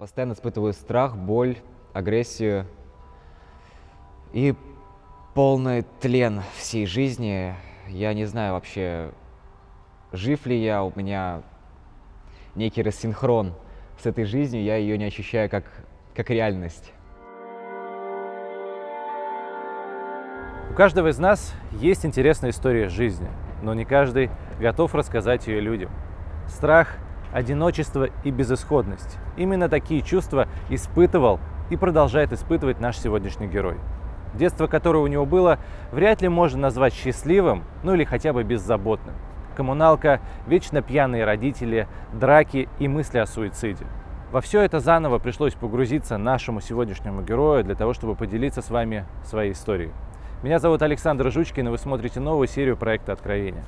Постоянно испытываю страх, боль, агрессию и полный тлен всей жизни. Я не знаю вообще, жив ли я, у меня некий рассинхрон с этой жизнью, я ее не ощущаю как, как реальность. У каждого из нас есть интересная история жизни, но не каждый готов рассказать ее людям. Страх, одиночество и безысходность. Именно такие чувства испытывал и продолжает испытывать наш сегодняшний герой. Детство, которое у него было, вряд ли можно назвать счастливым, ну или хотя бы беззаботным. Коммуналка, вечно пьяные родители, драки и мысли о суициде. Во все это заново пришлось погрузиться нашему сегодняшнему герою для того, чтобы поделиться с вами своей историей. Меня зовут Александр Жучкин, и вы смотрите новую серию проекта «Откровение».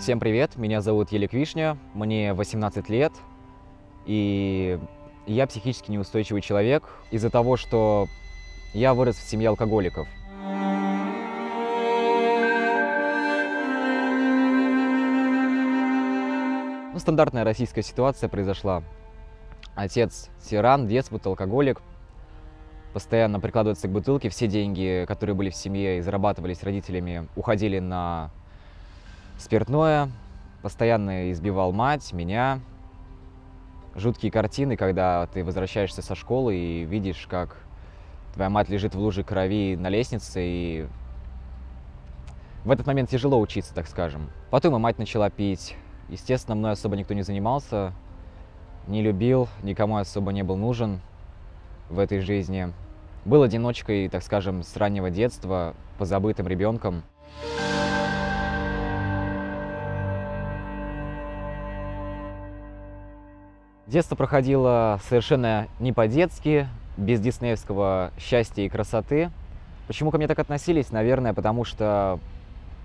Всем привет, меня зовут Елик Вишня, мне 18 лет, и я психически неустойчивый человек из-за того, что я вырос в семье алкоголиков. Ну, стандартная российская ситуация произошла. Отец тиран, деспот, алкоголик, постоянно прикладывается к бутылке. Все деньги, которые были в семье и зарабатывались родителями, уходили на спиртное. Постоянно избивал мать, меня. Жуткие картины, когда ты возвращаешься со школы и видишь, как твоя мать лежит в луже крови на лестнице, и в этот момент тяжело учиться, так скажем. Потом и мать начала пить. Естественно, мной особо никто не занимался не любил, никому особо не был нужен в этой жизни. Был одиночкой, так скажем, с раннего детства, позабытым ребенком. Детство проходило совершенно не по-детски, без диснеевского счастья и красоты. Почему ко мне так относились? Наверное, потому что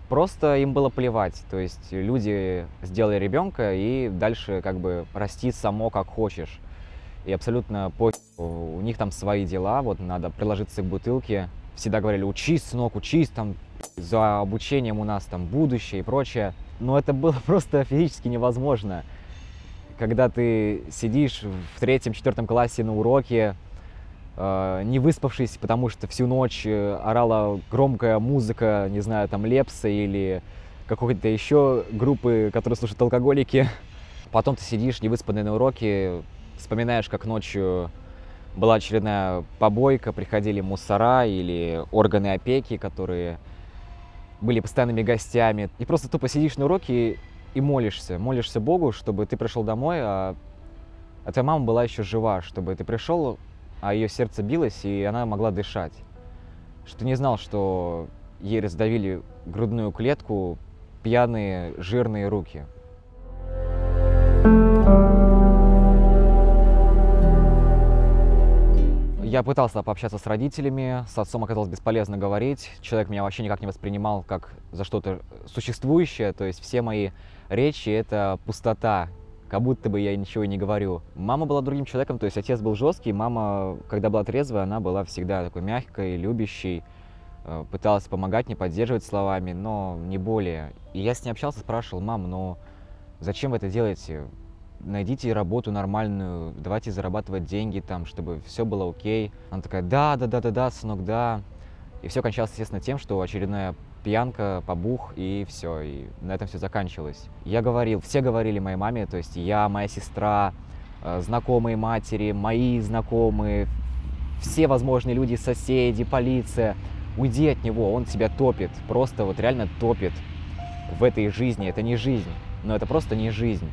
Просто им было плевать. То есть люди сделали ребенка и дальше как бы расти само как хочешь. И абсолютно по у них там свои дела, вот надо приложиться к бутылке. Всегда говорили, учись, сынок, учись, там за обучением у нас там будущее и прочее. Но это было просто физически невозможно. Когда ты сидишь в третьем-четвертом классе на уроке, Э, не выспавшись, потому что всю ночь э, орала громкая музыка, не знаю, там Лепса или какой-то еще группы, которые слушают алкоголики. Потом ты сидишь невыспанный на уроке, вспоминаешь, как ночью была очередная побойка, приходили мусора или органы опеки, которые были постоянными гостями. И просто тупо сидишь на уроке и молишься. Молишься Богу, чтобы ты пришел домой, а, а твоя мама была еще жива, чтобы ты пришел а ее сердце билось, и она могла дышать. Что не знал, что ей раздавили грудную клетку пьяные жирные руки. Я пытался пообщаться с родителями, с отцом оказалось бесполезно говорить. Человек меня вообще никак не воспринимал как за что-то существующее. То есть все мои речи — это пустота, как будто бы я ничего и не говорю. Мама была другим человеком, то есть отец был жесткий, мама, когда была трезвая, она была всегда такой мягкой, любящей, э, пыталась помогать мне, поддерживать словами, но не более. И я с ней общался, спрашивал, мам, ну зачем вы это делаете? Найдите работу нормальную, давайте зарабатывать деньги там, чтобы все было окей. Она такая, да, да, да, да, да, сынок, да. И все кончалось, естественно, тем, что очередная пьянка, побух, и все, и на этом все заканчивалось. Я говорил, все говорили моей маме, то есть я, моя сестра, э, знакомые матери, мои знакомые, все возможные люди, соседи, полиция, уйди от него, он тебя топит, просто вот реально топит в этой жизни. Это не жизнь, но это просто не жизнь.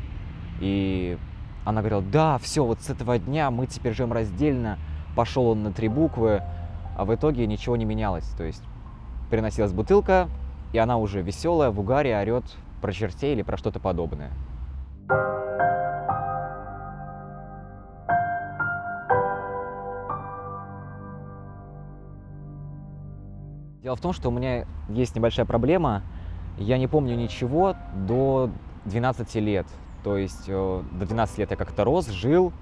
И она говорила, да, все, вот с этого дня мы теперь живем раздельно, пошел он на три буквы, а в итоге ничего не менялось. То есть переносилась бутылка, и она уже веселая, в угаре орет про чертей или про что-то подобное. Дело в том, что у меня есть небольшая проблема. Я не помню ничего до 12 лет. То есть э, до 12 лет я как-то рос, жил.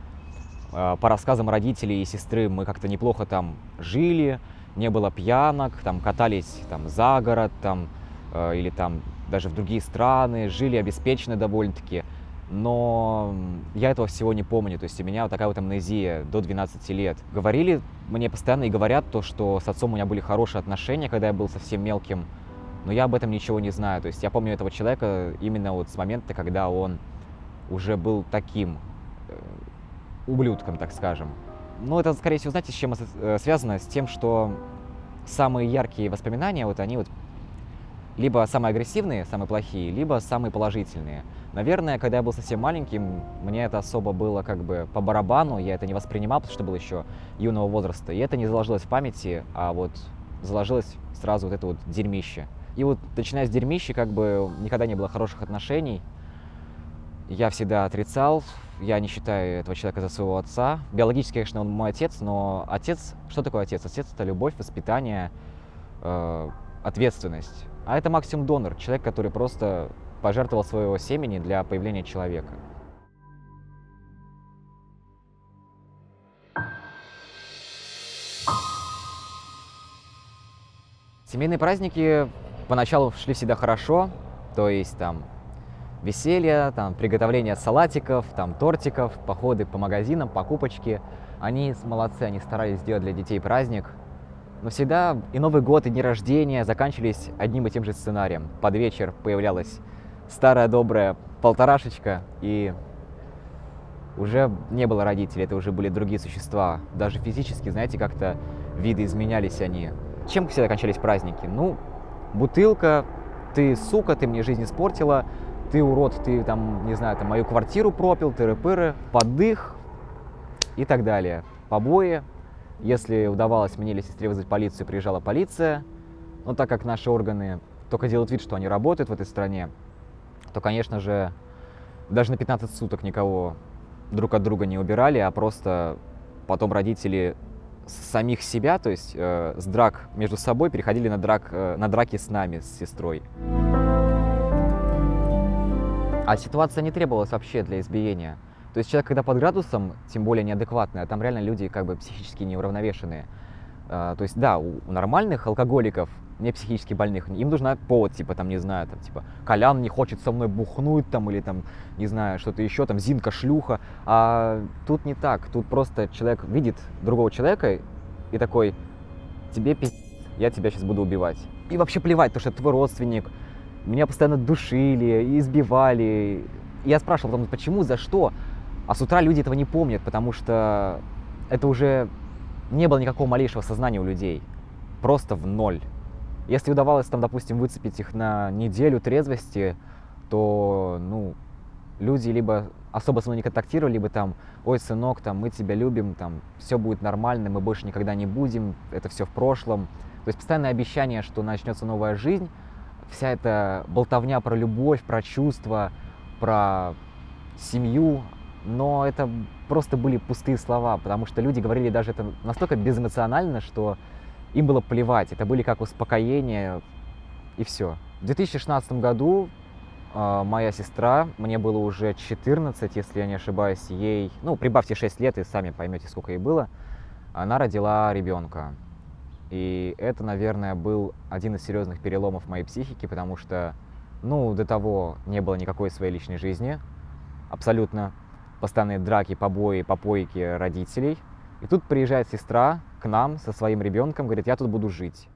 Э, по рассказам родителей и сестры мы как-то неплохо там жили не было пьянок, там катались там за город, там э, или там даже в другие страны, жили обеспечены довольно-таки. Но я этого всего не помню, то есть у меня вот такая вот амнезия до 12 лет. Говорили мне постоянно и говорят то, что с отцом у меня были хорошие отношения, когда я был совсем мелким, но я об этом ничего не знаю. То есть я помню этого человека именно вот с момента, когда он уже был таким э, ублюдком, так скажем. Но это, скорее всего, знаете, с чем э, связано? С тем, что самые яркие воспоминания, вот они вот либо самые агрессивные, самые плохие, либо самые положительные. Наверное, когда я был совсем маленьким, мне это особо было как бы по барабану, я это не воспринимал, потому что был еще юного возраста. И это не заложилось в памяти, а вот заложилось сразу вот это вот дерьмище. И вот начиная с дерьмища, как бы никогда не было хороших отношений. Я всегда отрицал, я не считаю этого человека за своего отца. Биологически, конечно, он мой отец, но отец, что такое отец? Отец это любовь, воспитание, э, ответственность. А это максимум донор, человек, который просто пожертвовал своего семени для появления человека. Семейные праздники поначалу шли всегда хорошо, то есть там веселье, там приготовление салатиков, там тортиков, походы по магазинам, покупочки. Они молодцы, они старались сделать для детей праздник. Но всегда и Новый год, и дни рождения заканчивались одним и тем же сценарием. Под вечер появлялась старая добрая полторашечка, и уже не было родителей, это уже были другие существа. Даже физически, знаете, как-то виды изменялись они. Чем всегда кончались праздники? Ну, бутылка, ты сука, ты мне жизнь испортила, ты урод, ты там, не знаю, там мою квартиру пропил, тыры-пыры, подых и так далее. Побои. Если удавалось мне или сестре вызвать полицию, приезжала полиция. Но так как наши органы только делают вид, что они работают в этой стране, то, конечно же, даже на 15 суток никого друг от друга не убирали, а просто потом родители самих себя, то есть э, с драк между собой переходили на, драк, э, на драки с нами, с сестрой. А ситуация не требовалась вообще для избиения. То есть человек, когда под градусом, тем более неадекватный, а там реально люди как бы психически неуравновешенные. Э, то есть да, у, нормальных алкоголиков, не психически больных, им нужна повод, типа там, не знаю, там, типа, Колян не хочет со мной бухнуть, там, или там, не знаю, что-то еще, там, Зинка шлюха. А тут не так, тут просто человек видит другого человека и такой, тебе пи***, я тебя сейчас буду убивать. И вообще плевать, то что это твой родственник, меня постоянно душили, избивали. Я спрашивал потом, почему, за что? А с утра люди этого не помнят, потому что это уже не было никакого малейшего сознания у людей. Просто в ноль. Если удавалось, там, допустим, выцепить их на неделю трезвости, то, ну, люди либо особо со мной не контактировали, либо там, ой, сынок, там, мы тебя любим, там, все будет нормально, мы больше никогда не будем, это все в прошлом. То есть постоянное обещание, что начнется новая жизнь, вся эта болтовня про любовь, про чувства, про семью, но это просто были пустые слова, потому что люди говорили даже это настолько безэмоционально, что им было плевать. Это были как успокоение и все. В 2016 году э, моя сестра, мне было уже 14, если я не ошибаюсь, ей, ну, прибавьте 6 лет и сами поймете, сколько ей было, она родила ребенка. И это, наверное, был один из серьезных переломов моей психики, потому что, ну, до того не было никакой своей личной жизни, абсолютно. Постоянные драки, побои, попойки родителей. И тут приезжает сестра к нам со своим ребенком, говорит, я тут буду жить.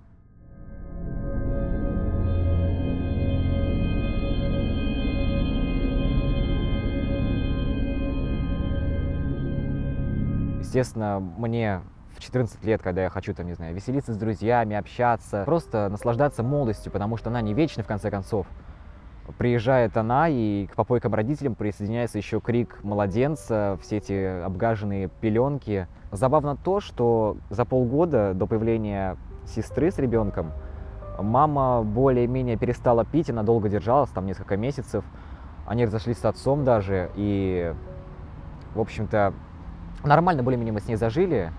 Естественно, мне в 14 лет, когда я хочу, там, не знаю, веселиться с друзьями, общаться, просто наслаждаться молодостью, потому что она не вечна, в конце концов. Приезжает она, и к попойкам родителям присоединяется еще крик младенца, все эти обгаженные пеленки. Забавно то, что за полгода до появления сестры с ребенком мама более-менее перестала пить, она долго держалась, там несколько месяцев. Они разошлись с отцом даже, и, в общем-то, нормально более-менее мы с ней зажили,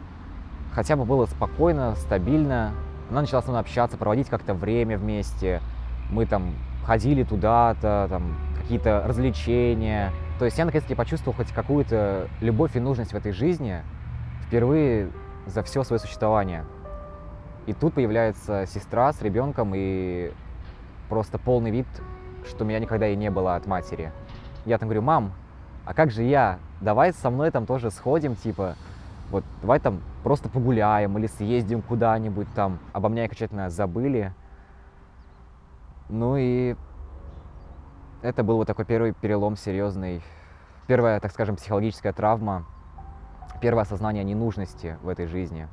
хотя бы было спокойно, стабильно. Она начала со мной общаться, проводить как-то время вместе. Мы там ходили туда-то, там какие-то развлечения. То есть я наконец-таки почувствовал хоть какую-то любовь и нужность в этой жизни впервые за все свое существование. И тут появляется сестра с ребенком, и просто полный вид, что меня никогда и не было от матери. Я там говорю, мам, а как же я? Давай со мной там тоже сходим, типа, вот давай там просто погуляем или съездим куда-нибудь там. Обо мне окончательно забыли. Ну и это был вот такой первый перелом серьезный. Первая, так скажем, психологическая травма. Первое осознание ненужности в этой жизни.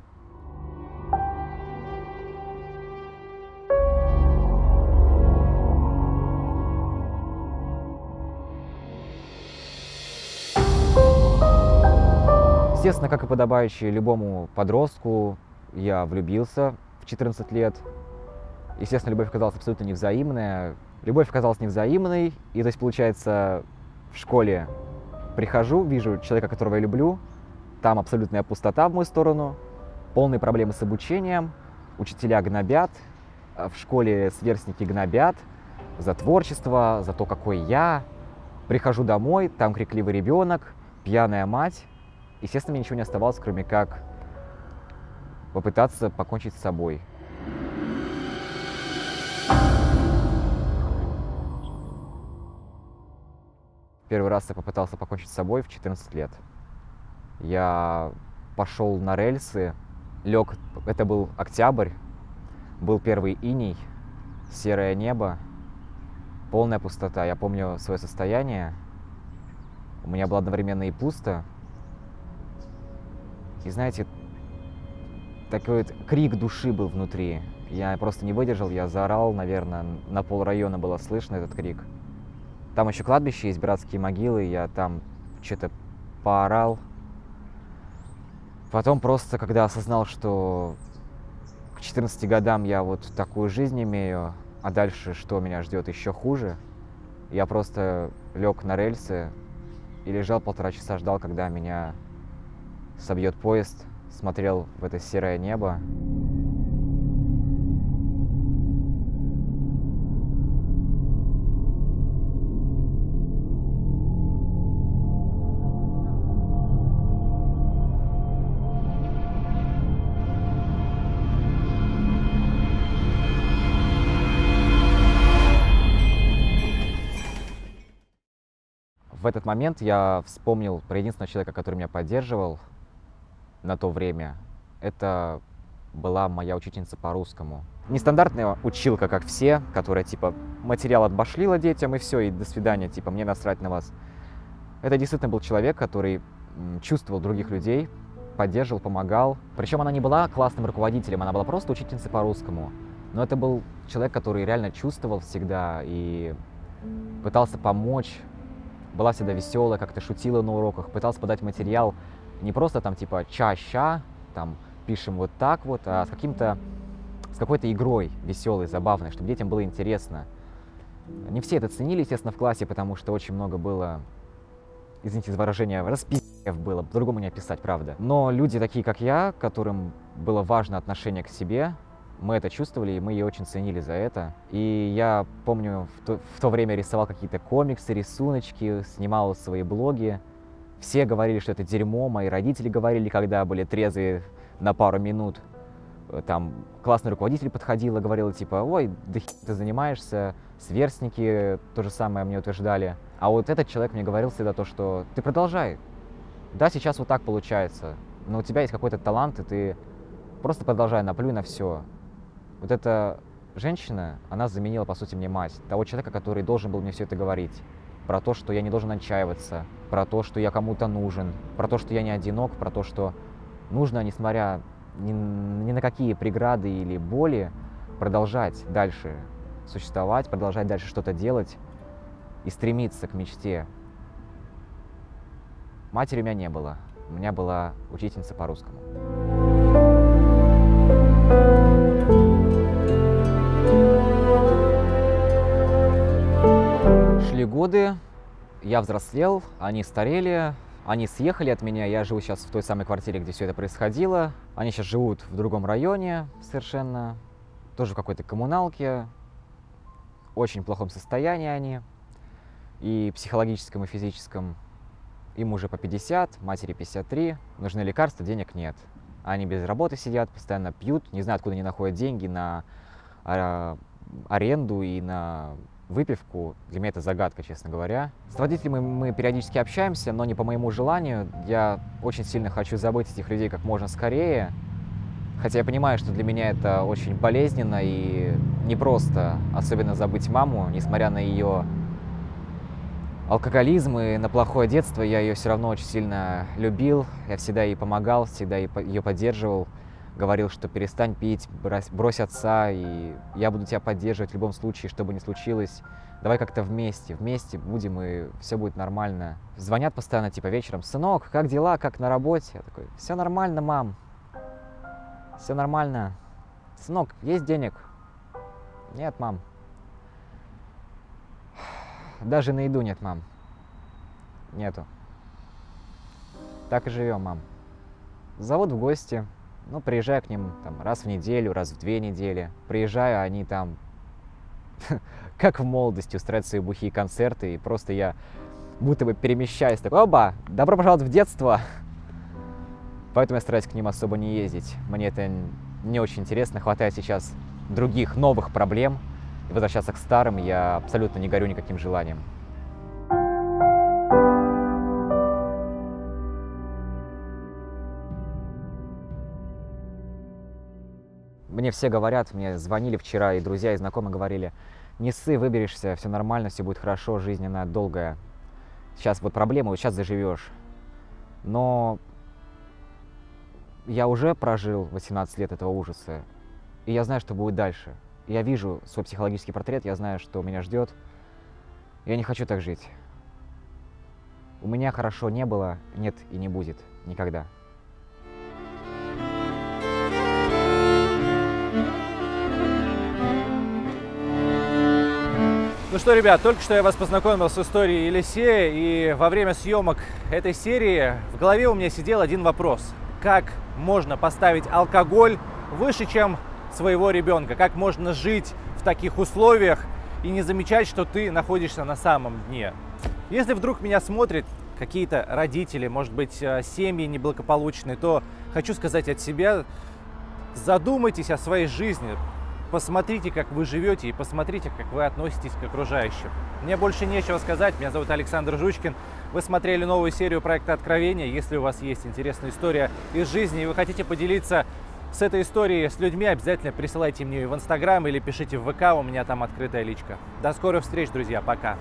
Естественно, как и подобающий любому подростку, я влюбился в 14 лет. Естественно, любовь оказалась абсолютно невзаимная. Любовь оказалась невзаимной, и то есть, получается, в школе прихожу, вижу человека, которого я люблю, там абсолютная пустота в мою сторону, полные проблемы с обучением, учителя гнобят, а в школе сверстники гнобят за творчество, за то, какой я. Прихожу домой, там крикливый ребенок, пьяная мать, естественно, мне ничего не оставалось, кроме как попытаться покончить с собой. Первый раз я попытался покончить с собой в 14 лет. Я пошел на рельсы, лег, это был октябрь, был первый иней, серое небо, полная пустота. Я помню свое состояние. У меня было одновременно и пусто, и знаете, такой вот крик души был внутри. Я просто не выдержал, я заорал, наверное, на пол района было слышно этот крик. Там еще кладбище есть, братские могилы, я там что-то поорал. Потом просто, когда осознал, что к 14 годам я вот такую жизнь имею, а дальше что меня ждет еще хуже, я просто лег на рельсы и лежал полтора часа, ждал, когда меня собьет поезд, смотрел в это серое небо. В этот момент я вспомнил про единственного человека, который меня поддерживал, на то время, это была моя учительница по русскому. Нестандартная училка, как все, которая типа материал отбашлила детям и все, и до свидания, типа мне насрать на вас. Это действительно был человек, который чувствовал других людей, поддерживал, помогал. Причем она не была классным руководителем, она была просто учительницей по русскому. Но это был человек, который реально чувствовал всегда и пытался помочь, была всегда веселая, как-то шутила на уроках, пытался подать материал не просто там типа ча-ща, там пишем вот так вот, а с каким-то, с какой-то игрой веселой, забавной, чтобы детям было интересно. Не все это ценили, естественно, в классе, потому что очень много было, извините за выражение, распи***ев было, по-другому не описать, правда. Но люди такие, как я, которым было важно отношение к себе, мы это чувствовали, и мы ее очень ценили за это. И я помню, в то, в то время рисовал какие-то комиксы, рисуночки, снимал свои блоги. Все говорили, что это дерьмо, мои родители говорили, когда были трезвые на пару минут. Э, там классный руководитель подходил и говорил, типа, ой, да хи ты занимаешься, сверстники то же самое мне утверждали. А вот этот человек мне говорил всегда то, что ты продолжай. Да, сейчас вот так получается, но у тебя есть какой-то талант, и ты просто продолжай, наплюй на все. Вот эта женщина, она заменила, по сути, мне мать, того человека, который должен был мне все это говорить про то, что я не должен отчаиваться, про то, что я кому-то нужен, про то, что я не одинок, про то, что нужно, несмотря ни, ни на какие преграды или боли, продолжать дальше существовать, продолжать дальше что-то делать и стремиться к мечте. Матери у меня не было. У меня была учительница по Шли годы, я взрослел, они старели, они съехали от меня, я живу сейчас в той самой квартире, где все это происходило. Они сейчас живут в другом районе совершенно, тоже в какой-то коммуналке. очень плохом состоянии они, и психологическом, и физическом. Им уже по 50, матери 53, нужны лекарства, денег нет. Они без работы сидят, постоянно пьют, не знают, откуда они находят деньги на а, аренду и на выпивку. Для меня это загадка, честно говоря. С водителями мы периодически общаемся, но не по моему желанию. Я очень сильно хочу забыть этих людей как можно скорее. Хотя я понимаю, что для меня это очень болезненно и непросто, особенно забыть маму, несмотря на ее алкоголизм и на плохое детство, я ее все равно очень сильно любил, я всегда ей помогал, всегда ее поддерживал, говорил, что перестань пить, брось, брось отца, и я буду тебя поддерживать в любом случае, что бы ни случилось. Давай как-то вместе, вместе будем, и все будет нормально. Звонят постоянно, типа, вечером, сынок, как дела, как на работе? Я такой, все нормально, мам, все нормально. Сынок, есть денег? Нет, мам. Даже на еду нет, мам. Нету. Так и живем, мам. Зовут в гости. Ну, приезжаю к ним там раз в неделю, раз в две недели. Приезжаю, они там как в молодости устраивают свои бухие концерты, и просто я будто бы перемещаюсь. Такой, оба, добро пожаловать в детство. Поэтому я стараюсь к ним особо не ездить. Мне это не очень интересно. Хватает сейчас других новых проблем, и возвращаться к старым я абсолютно не горю никаким желанием. Мне все говорят, мне звонили вчера, и друзья, и знакомые говорили, не ссы, выберешься, все нормально, все будет хорошо, жизнь она долгая. Сейчас вот проблема, вот сейчас заживешь. Но я уже прожил 18 лет этого ужаса, и я знаю, что будет дальше я вижу свой психологический портрет, я знаю, что меня ждет. Я не хочу так жить. У меня хорошо не было, нет и не будет никогда. Ну что, ребят, только что я вас познакомил с историей Елисея, и во время съемок этой серии в голове у меня сидел один вопрос. Как можно поставить алкоголь выше, чем своего ребенка, как можно жить в таких условиях и не замечать, что ты находишься на самом дне. Если вдруг меня смотрят какие-то родители, может быть, э, семьи неблагополучные, то хочу сказать от себя, задумайтесь о своей жизни, посмотрите, как вы живете и посмотрите, как вы относитесь к окружающим. Мне больше нечего сказать. Меня зовут Александр Жучкин. Вы смотрели новую серию проекта Откровения. Если у вас есть интересная история из жизни и вы хотите поделиться с этой историей с людьми, обязательно присылайте мне в Инстаграм или пишите в ВК, у меня там открытая личка. До скорых встреч, друзья, пока!